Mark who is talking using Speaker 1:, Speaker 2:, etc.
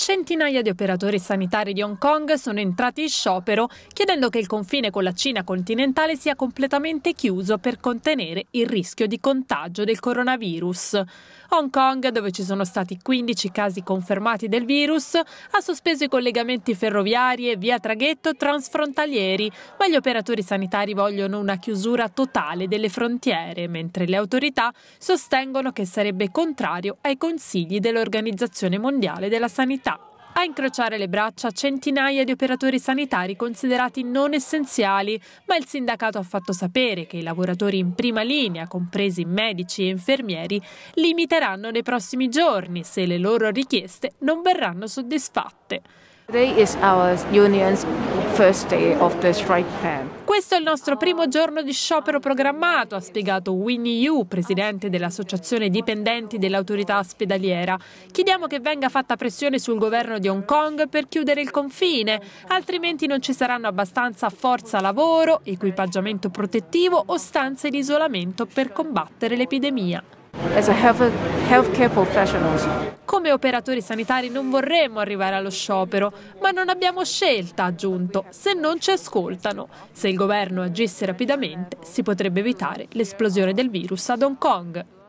Speaker 1: Centinaia di operatori sanitari di Hong Kong sono entrati in sciopero chiedendo che il confine con la Cina continentale sia completamente chiuso per contenere il rischio di contagio del coronavirus. Hong Kong, dove ci sono stati 15 casi confermati del virus, ha sospeso i collegamenti ferroviari e via traghetto transfrontalieri, ma gli operatori sanitari vogliono una chiusura totale delle frontiere, mentre le autorità sostengono che sarebbe contrario ai consigli dell'Organizzazione Mondiale della Sanità. A incrociare le braccia centinaia di operatori sanitari considerati non essenziali, ma il sindacato ha fatto sapere che i lavoratori in prima linea, compresi medici e infermieri, limiteranno nei prossimi giorni se le loro richieste non verranno soddisfatte. Questo è il nostro primo giorno di sciopero programmato, ha spiegato Winnie Yu, presidente dell'Associazione Dipendenti dell'Autorità Ospedaliera. Chiediamo che venga fatta pressione sul governo di Hong Kong per chiudere il confine, altrimenti non ci saranno abbastanza forza lavoro, equipaggiamento protettivo o stanze di isolamento per combattere l'epidemia. Come operatori sanitari non vorremmo arrivare allo sciopero, ma non abbiamo scelta, ha aggiunto, se non ci ascoltano. Se il governo agisse rapidamente si potrebbe evitare l'esplosione del virus ad Hong Kong.